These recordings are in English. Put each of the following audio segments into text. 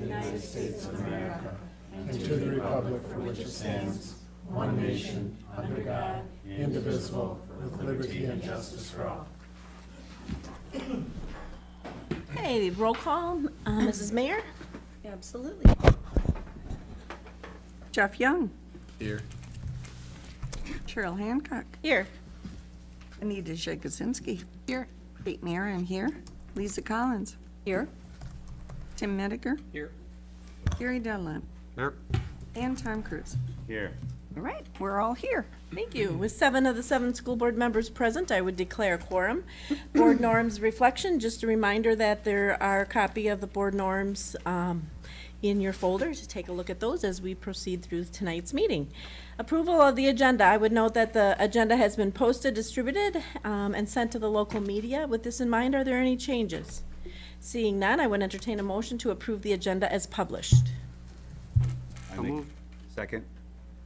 United States of America and to the republic for which it stands, one nation, under God, indivisible, with liberty and justice for all. Okay, roll call, uh, Mrs. Mayor? Absolutely. Jeff Young, Here. Cheryl Hancock, Here. Anita Jakuzinski, Here. Kate Marin here, Lisa Collins, Here. Tim Mediger, Here. Gary Dunlap, Here. and Tom Cruise. Here. All right, we're all here. Thank you. With seven of the seven school board members present, I would declare quorum. Board norms reflection, just a reminder that there are a copy of the board norms um, in your folder to take a look at those as we proceed through tonight's meeting. Approval of the agenda. I would note that the agenda has been posted, distributed, um, and sent to the local media. With this in mind, are there any changes? Seeing none, I would entertain a motion to approve the agenda as published. I moved. Second.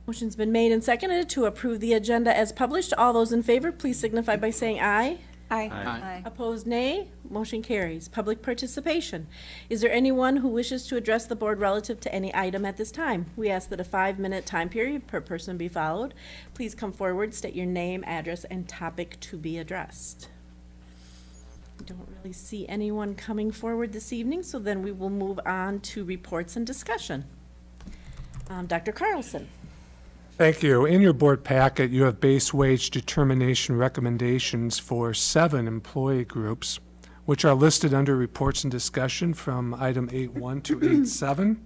Motion's been made and seconded to approve the agenda as published. All those in favor, please signify by saying aye. Aye. Aye. Opposed, nay. Motion carries. Public participation. Is there anyone who wishes to address the board relative to any item at this time? We ask that a five-minute time period per person be followed. Please come forward, state your name, address, and topic to be addressed. Don't really see anyone coming forward this evening, so then we will move on to reports and discussion. Um, Dr. Carlson. Thank you. In your board packet, you have base wage determination recommendations for seven employee groups, which are listed under reports and discussion from item 8.1 to 8.7.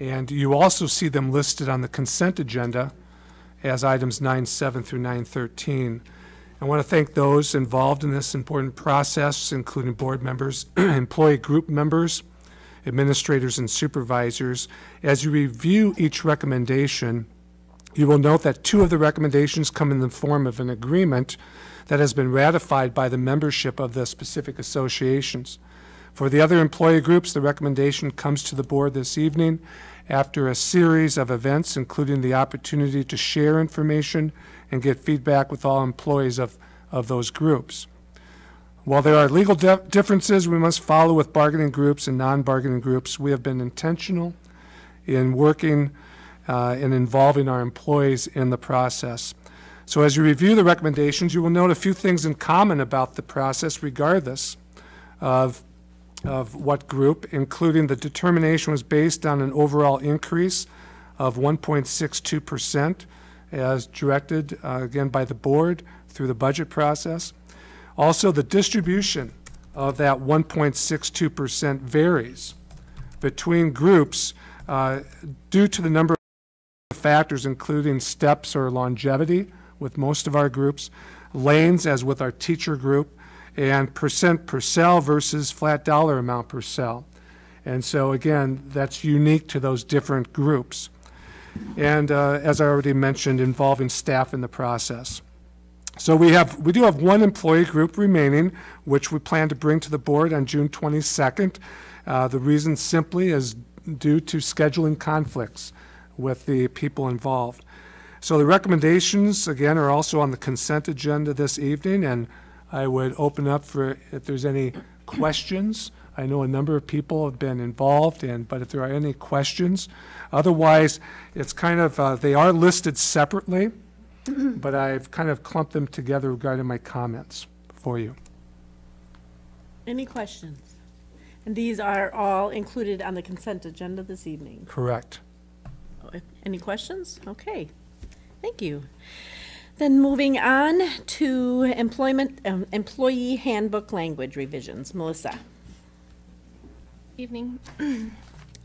And you also see them listed on the consent agenda as items 9.7 through 9.13. I want to thank those involved in this important process, including board members, employee group members, administrators, and supervisors. As you review each recommendation, you will note that two of the recommendations come in the form of an agreement that has been ratified by the membership of the specific associations. For the other employee groups, the recommendation comes to the board this evening after a series of events, including the opportunity to share information and get feedback with all employees of, of those groups. While there are legal differences we must follow with bargaining groups and non-bargaining groups, we have been intentional in working uh, and involving our employees in the process. So as you review the recommendations, you will note a few things in common about the process regardless of, of what group, including the determination was based on an overall increase of 1.62% as directed, uh, again, by the board through the budget process. Also, the distribution of that 1.62% varies between groups uh, due to the number of factors, including steps or longevity with most of our groups, lanes as with our teacher group, and percent per cell versus flat dollar amount per cell. And so again, that's unique to those different groups. And uh, as I already mentioned, involving staff in the process. So we have, we do have one employee group remaining, which we plan to bring to the board on June 22nd. Uh, The reason simply is due to scheduling conflicts with the people involved. So the recommendations, again, are also on the consent agenda this evening, and I would open up for if there's any questions. I know a number of people have been involved, and, but if there are any questions. Otherwise, it's kind of, uh, they are listed separately, but I've kind of clumped them together regarding my comments for you. Any questions? And these are all included on the consent agenda this evening. Correct. Oh, Any questions? Okay, thank you. Then moving on to employment, um, employee handbook language revisions. Melissa? Evening.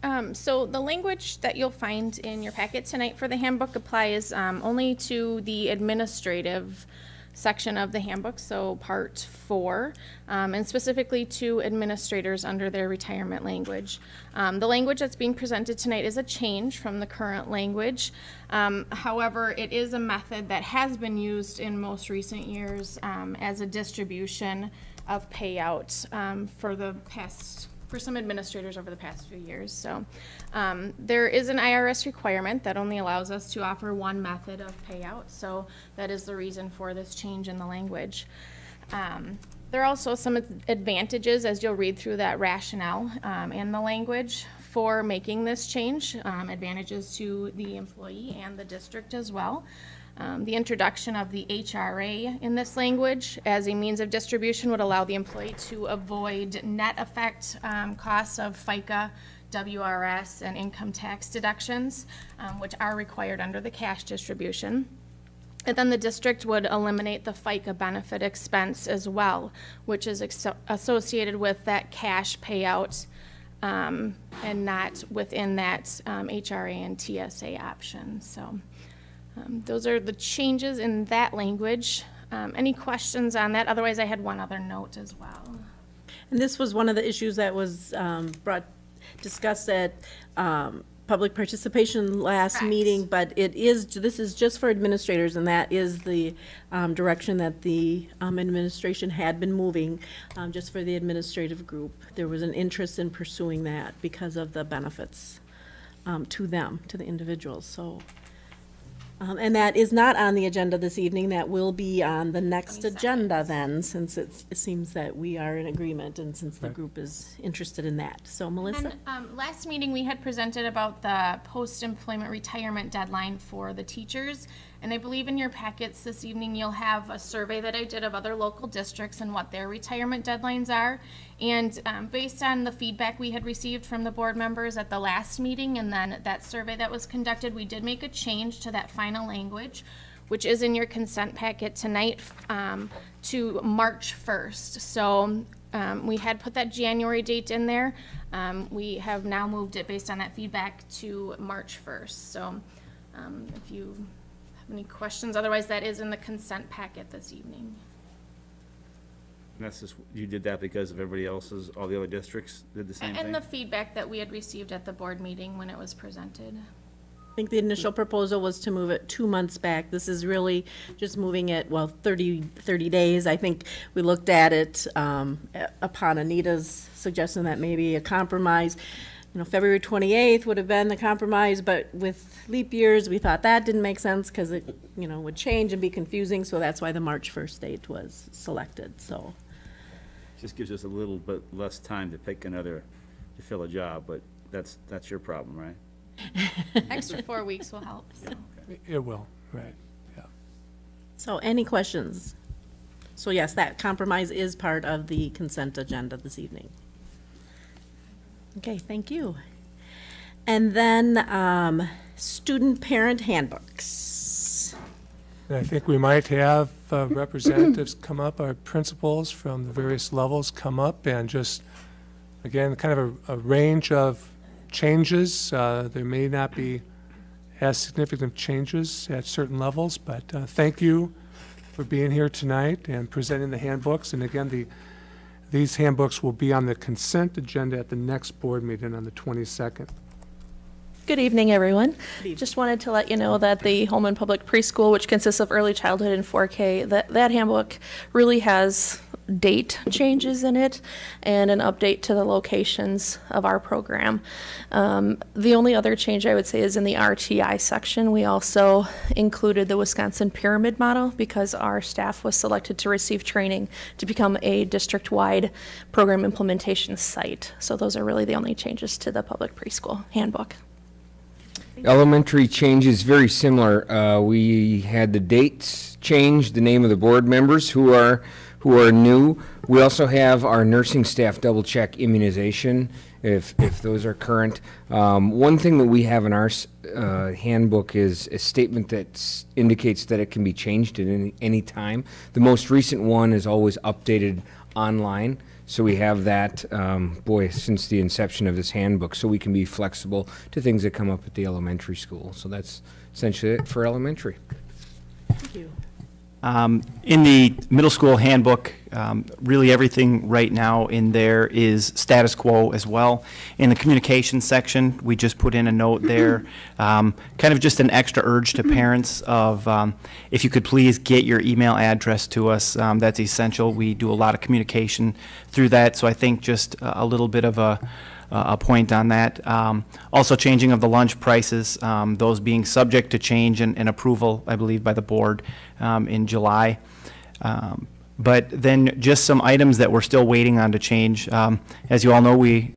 Um, so the language that you'll find in your packet tonight for the handbook applies um, only to the administrative section of the handbook, so part four, um, and specifically to administrators under their retirement language. Um, the language that's being presented tonight is a change from the current language. Um, however, it is a method that has been used in most recent years um, as a distribution of payout for the past for some administrators over the past few years. So um, there is an IRS requirement that only allows us to offer one method of payout. So that is the reason for this change in the language. Um, There are also some advantages, as you'll read through that rationale um, and the language for making this change, um, advantages to the employee and the district as well. Um, The introduction of the HRA in this language as a means of distribution would allow the employee to avoid net effect um, costs of FICA, WRS, and income tax deductions, um, which are required under the cash distribution. And then the district would eliminate the FICA benefit expense as well, which is associated with that cash payout um, and not within that um, HRA and TSA option. So um, those are the changes in that language. Um, Any questions on that? Otherwise, I had one other note as well. And this was one of the issues that was um, brought, discussed at um, public participation last Correct. meeting, but it is, this is just for administrators, and that is the um, direction that the um, administration had been moving, um, just for the administrative group. There was an interest in pursuing that because of the benefits um, to them, to the individuals, so. Um, And that is not on the agenda this evening, that will be on the next agenda then, since it's, it seems that we are in agreement and since the Right. group is interested in that. So Melissa? And um, last meeting, we had presented about the post-employment retirement deadline for the teachers. And I believe in your packets this evening, you'll have a survey that I did of other local districts and what their retirement deadlines are. And um, based on the feedback we had received from the board members at the last meeting and then that survey that was conducted, we did make a change to that final language, which is in your consent packet tonight, um, to March 1st. So um, we had put that January date in there. Um, we have now moved it based on that feedback to March 1st. So um, if you any questions, otherwise that is in the consent packet this evening. And that's just, you did that because of everybody else's, all the other districts did the same thing? And the feedback that we had received at the board meeting when it was presented. I think the initial proposal was to move it two months back. This is really just moving it, well, 30, 30 days. I think we looked at it um, upon Anita's suggestion that maybe a compromise, you know, February 28th would have been the compromise, but with leap years, we thought that didn't make sense because it, you know, would change and be confusing, so that's why the March 1st date was selected, so. Just gives us a little bit less time to pick another, to fill a job, but that's, that's your problem, right? Extra four weeks will help. so. It will, right, yeah. So any questions? So yes, that compromise is part of the consent agenda this evening. Okay, thank you. And then, um, student parent handbooks. And I think we might have uh, representatives come up, our principals from the various levels come up and just, again, kind of a, a range of changes. Uh, There may not be as significant changes at certain levels, but uh, thank you for being here tonight and presenting the handbooks. And again, the, these handbooks will be on the consent agenda at the next board meeting on the 22nd. Good evening, everyone. evening. Just wanted to let you know that the Holmen Public Preschool, which consists of early childhood and 4K, that, that handbook really has date changes in it and an update to the locations of our program. Um, the only other change I would say is in the RTI section. We also included the Wisconsin Pyramid Model because our staff was selected to receive training to become a district-wide program implementation site. So those are really the only changes to the public preschool handbook. Elementary changes very similar. Uh, we had the dates changed, the name of the board members who are who are new. We also have our nursing staff double check immunization if if those are current. Um, one thing that we have in our uh, handbook is a statement that indicates that it can be changed at any, any time. The most recent one is always updated online. So we have that, um, boy, since the inception of this handbook, so we can be flexible to things that come up at the elementary school. So that's essentially it for elementary. Thank you. Um, In the middle school handbook, um, really everything right now in there is status quo as well. In the communication section, we just put in a note there, um, kind of just an extra urge to parents of, um, if you could please get your email address to us, um, that's essential. We do a lot of communication through that, so I think just a a little bit of a, a point on that. Um, Also changing of the lunch prices, um, those being subject to change and and approval, I believe, by the board um, in July. Um, But then just some items that we're still waiting on to change. Um, As you all know, we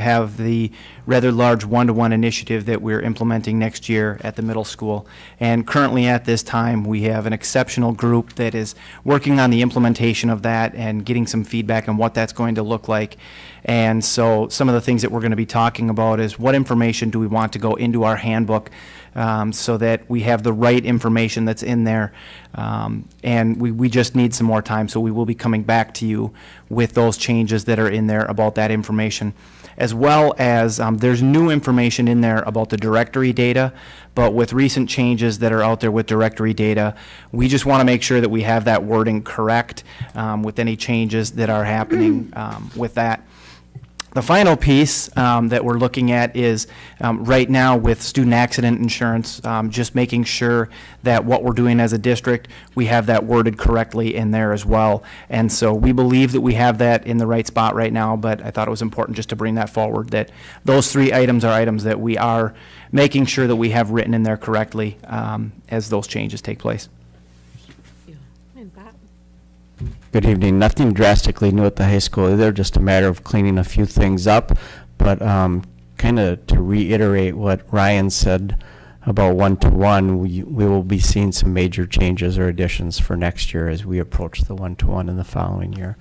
have the rather large one-to-one initiative that we're implementing next year at the middle school. And currently at this time, we have an exceptional group that is working on the implementation of that and getting some feedback on what that's going to look like. And so some of the things that we're going to be talking about is what information do we want to go into our handbook um, so that we have the right information that's in there. Um, and we, we just need some more time, so we will be coming back to you with those changes that are in there about that information as well as um, there's new information in there about the directory data, but with recent changes that are out there with directory data, we just want to make sure that we have that wording correct um, with any changes that are happening um, with that. The final piece um, that we're looking at is, um, right now with student accident insurance, um, just making sure that what we're doing as a district, we have that worded correctly in there as well. And so we believe that we have that in the right spot right now, but I thought it was important just to bring that forward, that those three items are items that we are making sure that we have written in there correctly um, as those changes take place. Good evening. Nothing drastically new at the high school either, just a matter of cleaning a few things up. But um, kind of to reiterate what Ryan said about one-to-one, we, we will be seeing some major changes or additions for next year as we approach the one-to-one in the following year.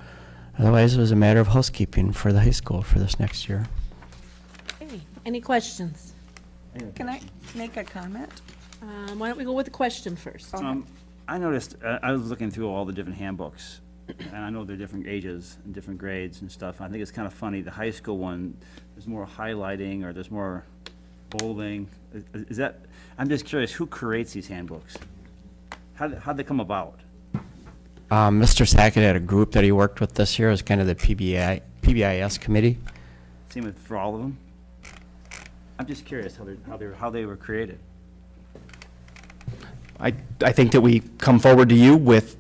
Otherwise, it was a matter of housekeeping for the high school for this next year. Okay, Any questions? Can I make a comment? Um, Why don't we go with the question first? Um, I noticed, uh, I was looking through all the different handbooks, and I know they're different ages and different grades and stuff. I think it's kind of funny, the high school one, there's more highlighting, or there's more bolding. Is- Is that, I'm just curious, who creates these handbooks? How, how'd they come about? Um, Mr. Sackett had a group that he worked with this year as kind of the PBI, PBIS committee. Same with, for all of them? I'm just curious how they, how they, how they were created. I, I think that we come forward to you with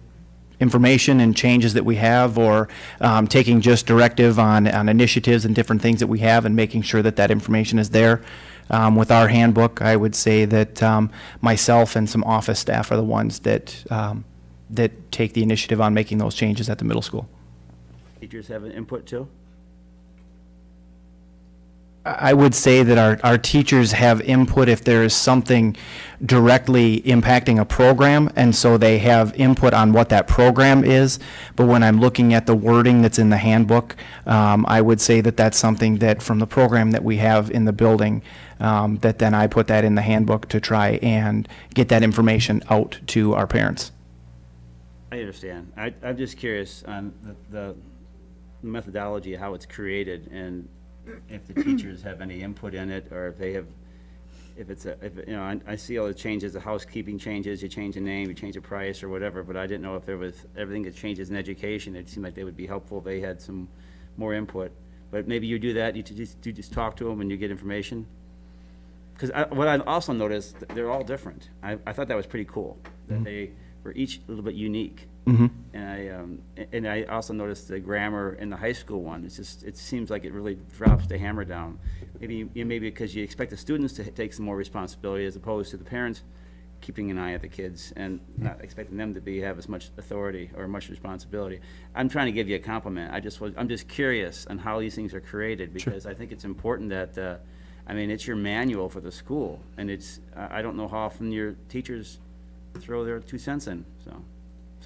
information and changes that we have, or um, taking just directive on, on initiatives and different things that we have, and making sure that that information is there. Um, With our handbook, I would say that um, myself and some office staff are the ones that, um, that take the initiative on making those changes at the middle school. Teachers have an input too? I would say that our, our teachers have input if there is something directly impacting a program, and so they have input on what that program is. But when I'm looking at the wording that's in the handbook, um, I would say that that's something that, from the program that we have in the building, um, that then I put that in the handbook to try and get that information out to our parents. I understand. I, I'm just curious on the, the methodology, how it's created, and if the teachers have any input in it, or if they have, if it's a, if, you know, I, I see all the changes, the housekeeping changes, you change the name, you change the price or whatever, but I didn't know if there was, everything that changes in education, it seemed like they would be helpful, if they had some more input. But maybe you do that, you just, you just talk to them and you get information? Because what I also noticed, they're all different. I, I thought that was pretty cool, that mm-hmm. they were each a little bit unique. And I, um, and I also noticed the grammar in the high school one, it's just, it seems like it really drops the hammer down. Maybe, you maybe because you expect the students to take some more responsibility as opposed to the parents keeping an eye at the kids and not expecting them to be, have as much authority or much responsibility. I'm trying to give you a compliment. I just was, I'm just curious on how these things are created because I think it's important that, uh, I mean, it's your manual for the school and it's, I I don't know how often your teachers throw their two cents in, so,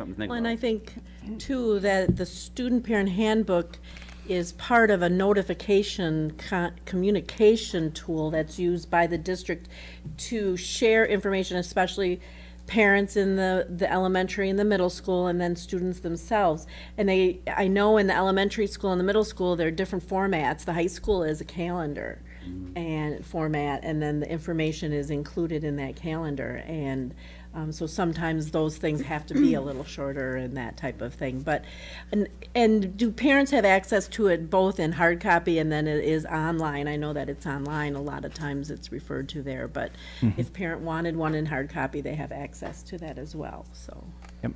something to think Well, about. and I think, too, that the student parent handbook is part of a notification co- communication tool that's used by the district to share information, especially parents in the, the elementary and the middle school, and then students themselves. And they, I know in the elementary school and the middle school, there are different formats. The high school is a calendar mm-hmm. and format, and then the information is included in that calendar. And um, so sometimes those things have to be a little shorter and that type of thing. But, and, and do parents have access to it both in hard copy and then it is online? I know that it's online, a lot of times it's referred to there, but if parent wanted one in hard copy, they have access to that as well, so. Yep.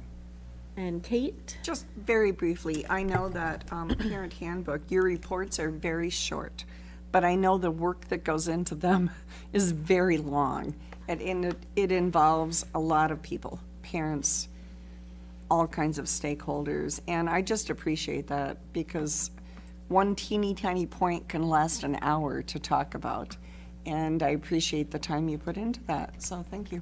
And Kate? Just very briefly, I know that um, parent handbook, your reports are very short, but I know the work that goes into them is very long. And it- it involves a lot of people, parents, all kinds of stakeholders, and I just appreciate that because one teeny tiny point can last an hour to talk about. And I appreciate the time you put into that, so thank you.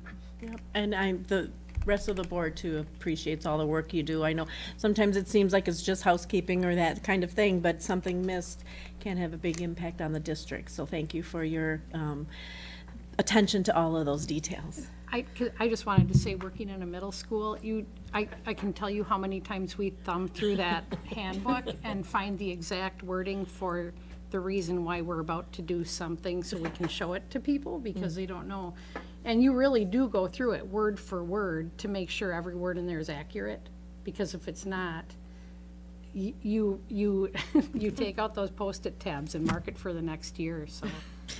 And I, the rest of the board too appreciates all the work you do. I know sometimes it seems like it's just housekeeping or that kind of thing, but something missed can have a big impact on the district. So thank you for your um, attention to all of those details. I, I just wanted to say, working in a middle school, you, I, I can tell you how many times we thumb through that handbook and find the exact wording for the reason why we're about to do something, so we can show it to people, because mm. they don't know. And you really do go through it word for word to make sure every word in there is accurate, because if it's not, you, you, you take out those Post-it tabs and mark it for the next year, so.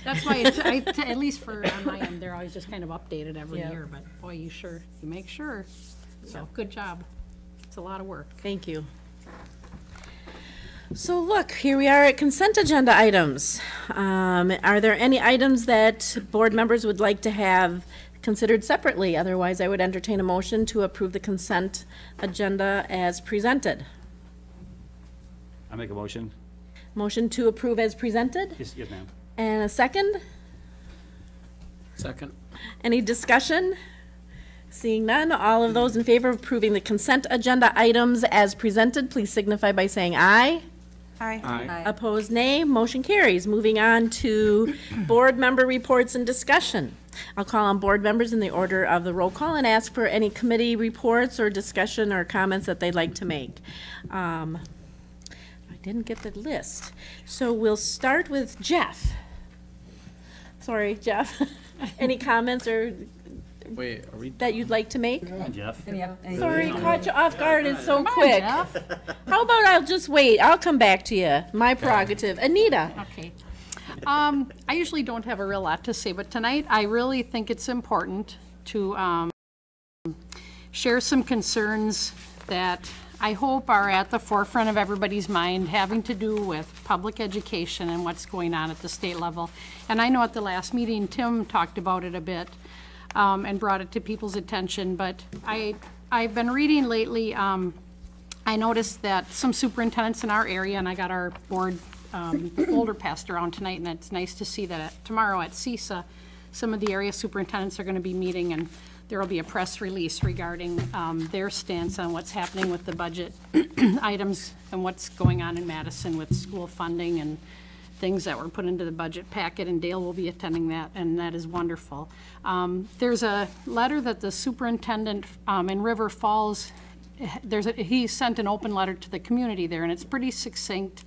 That's why it's, I, t- at least for, on my end, they're always just kind of updated every Yeah. year, but boy, you sure, you make sure. So, good job. It's a lot of work. Thank you. So look, here we are at consent agenda items. Um, Are there any items that board members would like to have considered separately? Otherwise, I would entertain a motion to approve the consent agenda as presented. I make a motion? Motion to approve as presented, Yes, yes, ma'am. And a second? Second. Any discussion? Seeing none, all of those in favor of approving the consent agenda items as presented, please signify by saying aye. Aye. Opposed, nay. Motion carries. Moving on to board member reports and discussion. I'll call on board members in the order of the roll call and ask for any committee reports or discussion or comments that they'd like to make. Um, I didn't get the list. So we'll start with Jeff. Sorry, Jeff. Any comments or Wait, are we? that you'd like to make? Jeff? Sorry, caught you off guard. It's so quick. How about I'll just wait? I'll come back to you. My prerogative. Anita? Okay. Um, I usually don't have a real lot to say, but tonight I really think it's important to, um, share some concerns that I hope are at the forefront of everybody's mind, having to do with public education and what's going on at the state level. And I know at the last meeting, Tim talked about it a bit, um, and brought it to people's attention, but I, I've been reading lately, um, I noticed that some superintendents in our area, and I got our board um, folder passed around tonight, and it's nice to see that tomorrow at CESA, some of the area superintendents are going to be meeting, and there will be a press release regarding um, their stance on what's happening with the budget items and what's going on in Madison with school funding and things that were put into the budget packet, and Dale will be attending that, and that is wonderful. Um, There's a letter that the superintendent um, in River Falls, there's, a he sent an open letter to the community there, and it's pretty succinct.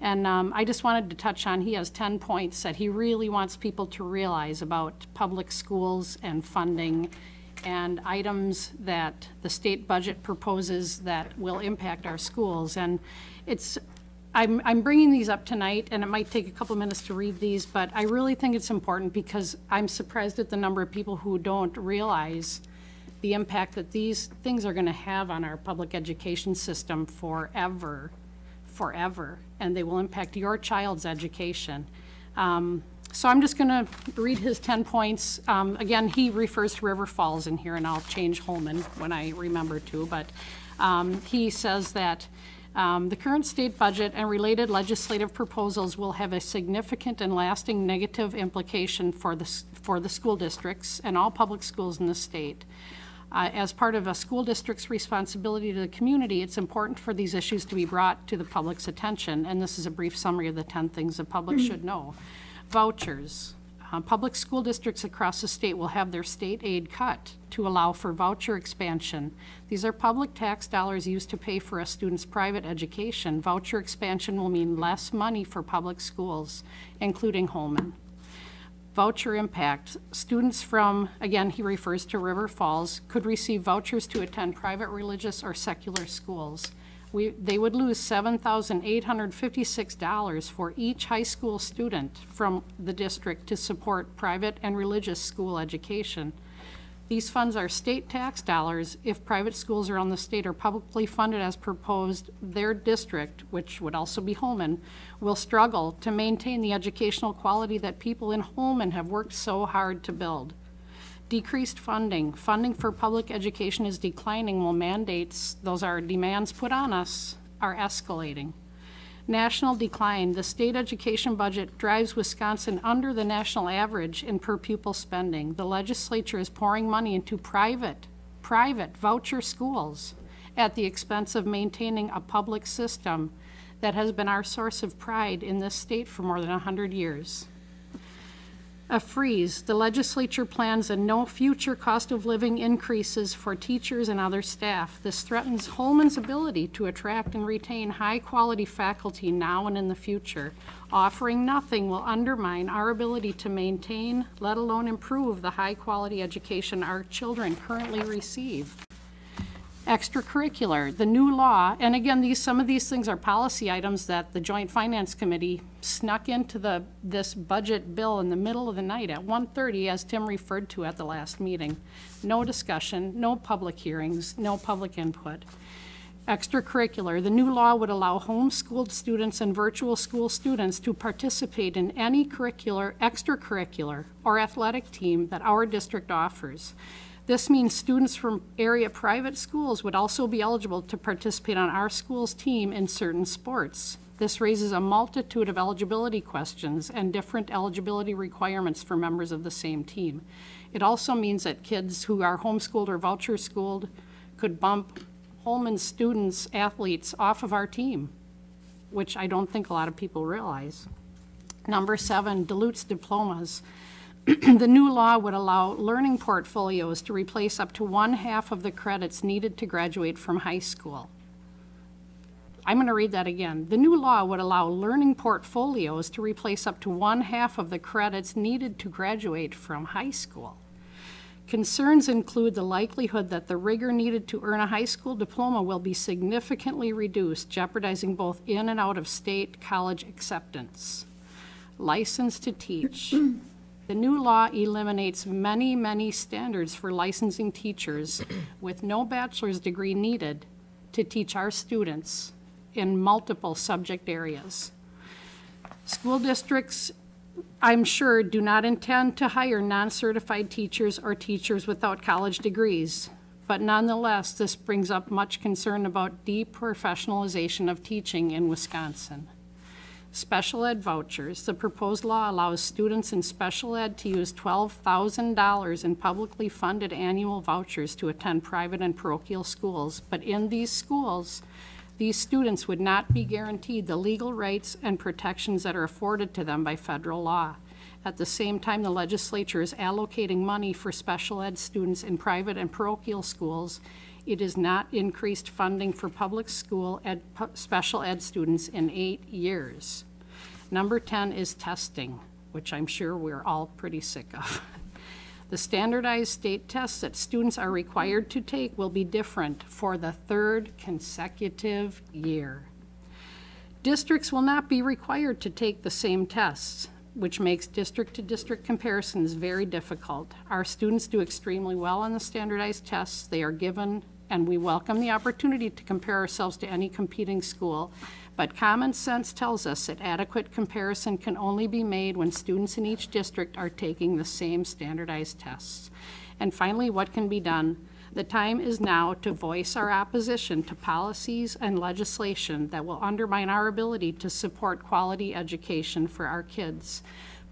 And um, I just wanted to touch on, he has 10 points that he really wants people to realize about public schools and funding and items that the state budget proposes that will impact our schools. And it's, I'm, I'm bringing these up tonight, and it might take a couple minutes to read these, but I really think it's important because I'm surprised at the number of people who don't realize the impact that these things are going to have on our public education system forever, forever, and they will impact your child's education. Um, So I'm just going to read his 10 points. Um, Again, he refers to River Falls in here, and I'll change Holmen when I remember to, but um, he says that um, the current state budget and related legislative proposals will have a significant and lasting negative implication for the, for the school districts and all public schools in the state. Uh, As part of a school district's responsibility to the community, it's important for these issues to be brought to the public's attention, and this is a brief summary of the 10 things the public should know. Vouchers. Uh, Public school districts across the state will have their state aid cut to allow for voucher expansion. These are public tax dollars used to pay for a student's private education. Voucher expansion will mean less money for public schools, including Holmen voucher impact. Students from, again, he refers to River Falls, could receive vouchers to attend private religious or secular schools. We, they would lose $7,856 for each high school student from the district to support private and religious school education. These funds are state tax dollars. If private schools around the state are publicly funded as proposed, their district, which would also be Holmen, will struggle to maintain the educational quality that people in Holmen have worked so hard to build. Decreased funding. Funding for public education is declining while mandates, those are demands put on us, are escalating. National decline. The state education budget drives Wisconsin under the national average in per pupil spending. The legislature is pouring money into private, private voucher schools at the expense of maintaining a public system that has been our source of pride in this state for more than 100 years. A freeze. The legislature plans a no future cost of living increases for teachers and other staff. This threatens Holmen's ability to attract and retain high-quality faculty now and in the future. Offering nothing will undermine our ability to maintain, let alone improve, the high-quality education our children currently receive extracurricular, the new law, and again, these, some of these things are policy items that the Joint Finance Committee snuck into the, this budget bill in the middle of the night at 1:30, as Tim referred to at the last meeting. No discussion, no public hearings, no public input. Extracurricular, the new law would allow homeschooled students and virtual school students to participate in any curricular, extracurricular, or athletic team that our district offers. This means students from area private schools would also be eligible to participate on our school's team in certain sports. This raises a multitude of eligibility questions and different eligibility requirements for members of the same team. It also means that kids who are homeschooled or voucher schooled could bump Holmen students, athletes off of our team, which I don't think a lot of people realize. Number seven, dilutes diplomas. the new law would allow learning portfolios to replace up to one half of the credits needed to graduate from high school. I'm going to read that again. The new law would allow learning portfolios to replace up to one half of the credits needed to graduate from high school. Concerns include the likelihood that the rigor needed to earn a high school diploma will be significantly reduced, jeopardizing both in and out of state college acceptance. License to teach. The new law eliminates many, many standards for licensing teachers with no bachelor's degree needed to teach our students in multiple subject areas. School districts, I'm sure, do not intend to hire non-certified teachers or teachers without college degrees. But nonetheless, this brings up much concern about deprofessionalization of teaching in Wisconsin. Special ed vouchers. The proposed law allows students in special ed to use $12,000 in publicly funded annual vouchers to attend private and parochial schools. But in these schools, these students would not be guaranteed the legal rights and protections that are afforded to them by federal law. At the same time, the legislature is allocating money for special ed students in private and parochial schools. It is not increased funding for public school ed, special ed students in eight years. Number 10 is testing, which I'm sure we're all pretty sick of. The standardized state tests that students are required to take will be different for the third consecutive year. Districts will not be required to take the same tests, which makes district-to-district comparisons very difficult. Our students do extremely well on the standardized tests. They are given, and we welcome the opportunity to compare ourselves to any competing school. But common sense tells us that adequate comparison can only be made when students in each district are taking the same standardized tests. And finally, what can be done? The time is now to voice our opposition to policies and legislation that will undermine our ability to support quality education for our kids.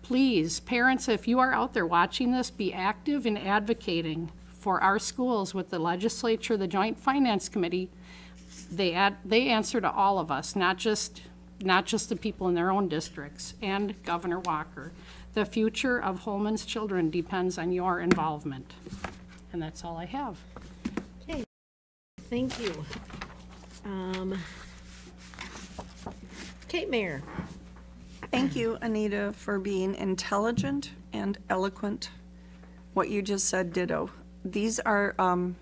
Please, parents, if you are out there watching this, be active in advocating for our schools with the legislature, the Joint Finance Committee, they add, they answer to all of us, not just, not just the people in their own districts, and Governor Walker. The future of Holmen's children depends on your involvement. And that's all I have. Okay, thank you. Um, Kate Mayer. Thank you, Anita, for being intelligent and eloquent. What you just said, ditto. These are um,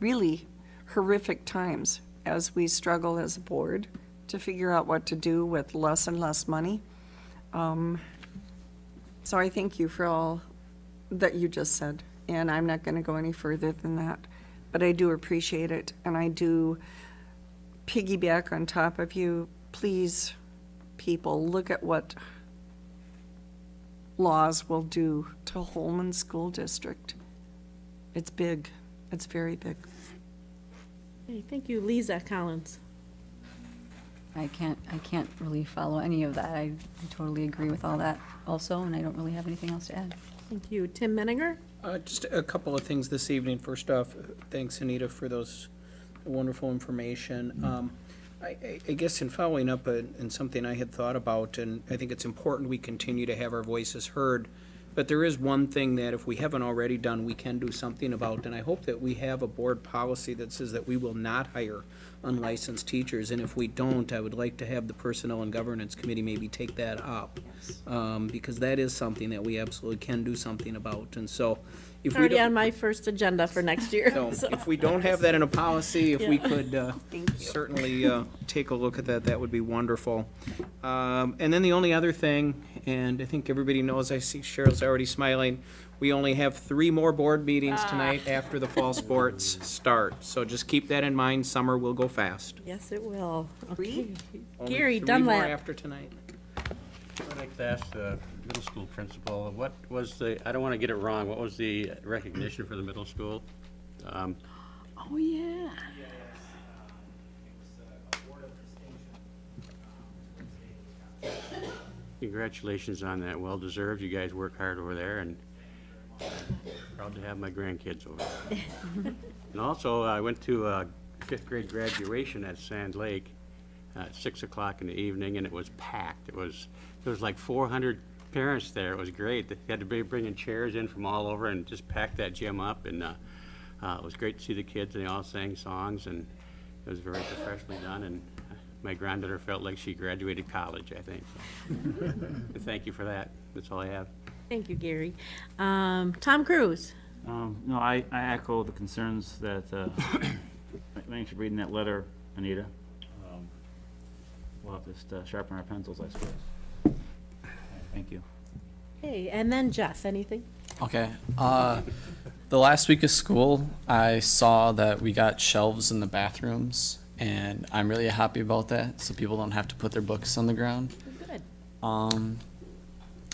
really horrific times as we struggle as a board to figure out what to do with less and less money. Um, so I thank you for all that you just said, and I'm not going to go any further than that. But I do appreciate it, and I do piggyback on top of you. Please, people, look at what laws will do to Holmen School District. It's big. It's very big. Okay, Thank you. Lisa Collins. I can't, I can't really follow any of that. I I totally agree with all that also, and I don't really have anything else to add. Thank you. Tim Menninger? Uh, Just a couple of things this evening. First off, thanks Anita for those wonderful information. Um, I, I- I guess in following up on on something I had thought about, and I think it's important we continue to have our voices heard, but there is one thing that if we haven't already done, we can do something about, and I hope that we have a board policy that says that we will not hire unlicensed teachers, and if we don't, I would like to have the Personnel and Governance Committee maybe take that up. Um, Because that is something that we absolutely can do something about, and so if we Already don't. on my first agenda for next year. So so- if we don't have that in a policy, if we Yeah. could uh, certainly uh, take a look at that, that would be wonderful. Um, And then the only other thing, and I think everybody knows, I see Cheryl's already smiling, we only have three more board meetings tonight after the fall sports start. So just keep that in mind, summer will go fast. Yes, it will. Three? Only Gary Three more Dunlap. after tonight. I'd like to ask the middle school principal, what was the, I don't want to get it wrong, what was the recognition for the middle school? Um, Oh, yeah. Congratulations on that, well-deserved, you guys work hard over there, and proud to have my grandkids over. And also, I went to a fifth grade graduation at Sand Lake at six o'clock in the evening, and it was packed. It was, there was like four hundred parents there, it was great. They had to be bringing chairs in from all over and just packed that gym up, and uh, uh, it was great to see the kids, and they all sang songs, and it was very professionally done, and my granddaughter felt like she graduated college, I think. so. Thank you for that, that's all I have. Thank you, Gary. Um, Tom Cruise? Um, no, I, I echo the concerns that, uh, thanks for reading that letter, Anita. Um, We'll have to just uh, sharpen our pencils, I suppose. Thank you. Hey, and then Jeff, anything? Okay. Uh, the last week of school, I saw that we got shelves in the bathrooms, and I'm really happy about that. So people don't have to put their books on the ground. Good. Um,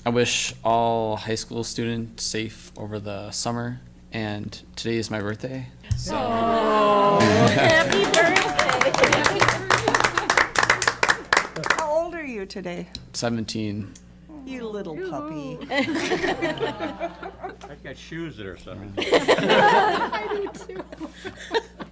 I wish all high school students safe over the summer, and today is my birthday. So Happy birthday. How old are you today? 17. You little puppy. I've got shoes that are sorry. I do too.